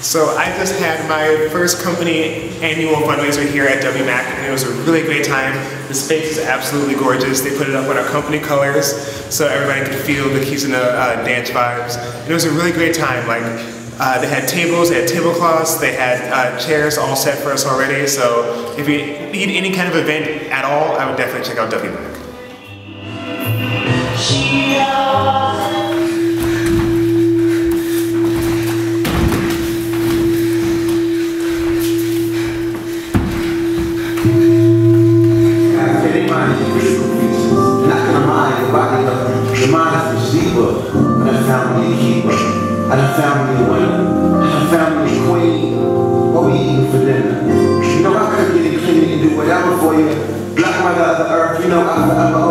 So I just had my first company annual fundraiser here at WMAC and it was a really great time. The space is absolutely gorgeous. They put it up with our company colors so everybody could feel the Kizuna uh, dance vibes. And it was a really great time. Like uh, they had tables, they had tablecloths, they had uh, chairs all set for us already. So if you need any kind of event at all, I would definitely check out WMAC. The mind is receiver, and a family keeper, and a family winner, and a family queen. What we eating for dinner? You know, I could get it clean and do whatever for you. Black mother of the earth, you know, I forever